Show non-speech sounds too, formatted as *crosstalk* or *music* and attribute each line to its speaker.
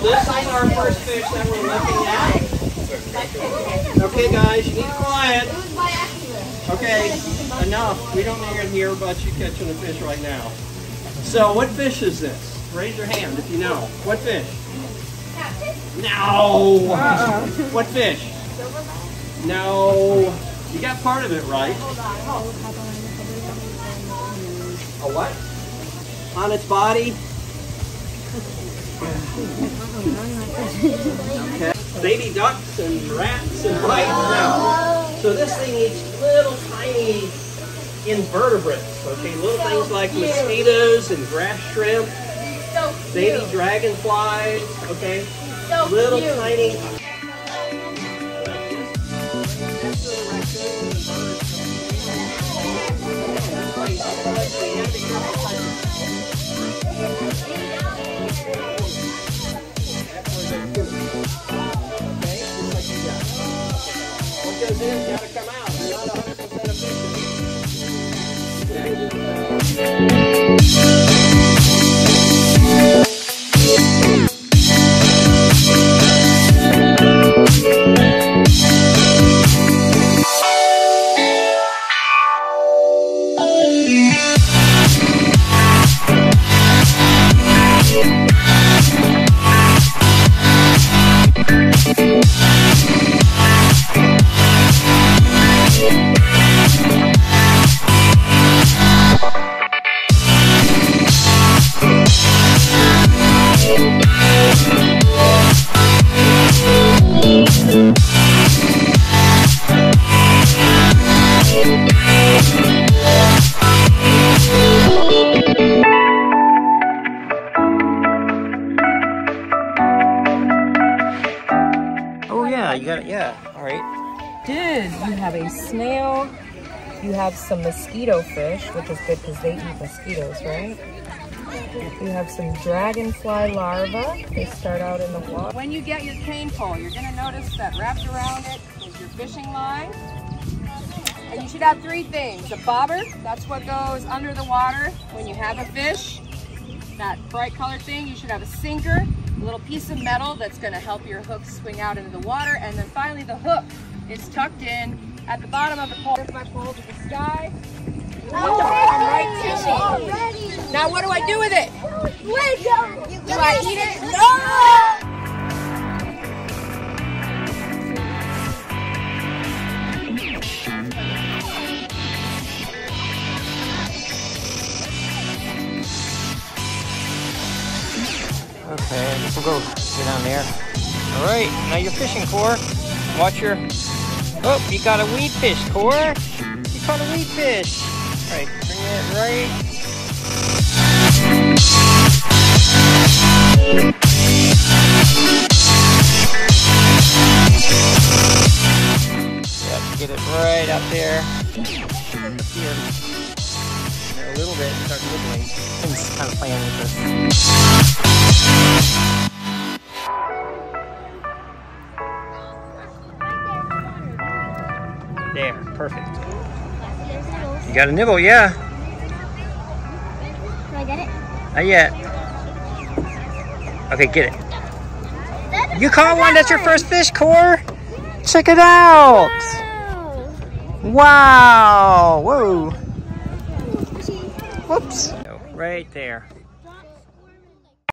Speaker 1: first fish that we're looking at. Okay, guys, you need quiet. Okay, enough. We don't need to hear about you catching a fish right now. So, what fish is this? Raise your hand if you know. What fish? No. What fish? No. You got part of it right. A what? On its body? Okay. *laughs* Baby ducks and rats and mice now. So this thing eats little tiny invertebrates, okay? Little things like mosquitoes and grass shrimp, baby dragonflies, okay? So Little tiny What goes Oh yeah, you got it. Yeah. All right.
Speaker 2: Dude, you have a snail, you have some mosquito fish, which is good because they eat mosquitoes, right? You have some dragonfly larvae. They start out in the water. When you get your cane pole, you're going to notice that wrapped around it is your fishing line. And you should have three things. A bobber, that's what goes under the water when you have a fish. That bright colored thing, you should have a sinker, a little piece of metal that's going to help your hook swing out into the water. And then finally the hook is tucked in at the bottom of the pole. Here's my pole to the sky. I'm right fishing. Now what do I do with it? Do I eat it?
Speaker 1: Okay, guess we'll go get down there. All right, now you're fishing core. Watch your. Oh, you got a weed fish, core. You caught a weed fish. All right, bring it right. Yep, get it right up there. Here. A little bit, start wiggling. Things kind of playing with this. There, perfect. You got a nibble, yeah.
Speaker 3: Can I get it?
Speaker 1: Not yet. Okay, get it. You caught one. That's your first fish, Core. Check it out. Wow. Whoa. Whoops. Right there.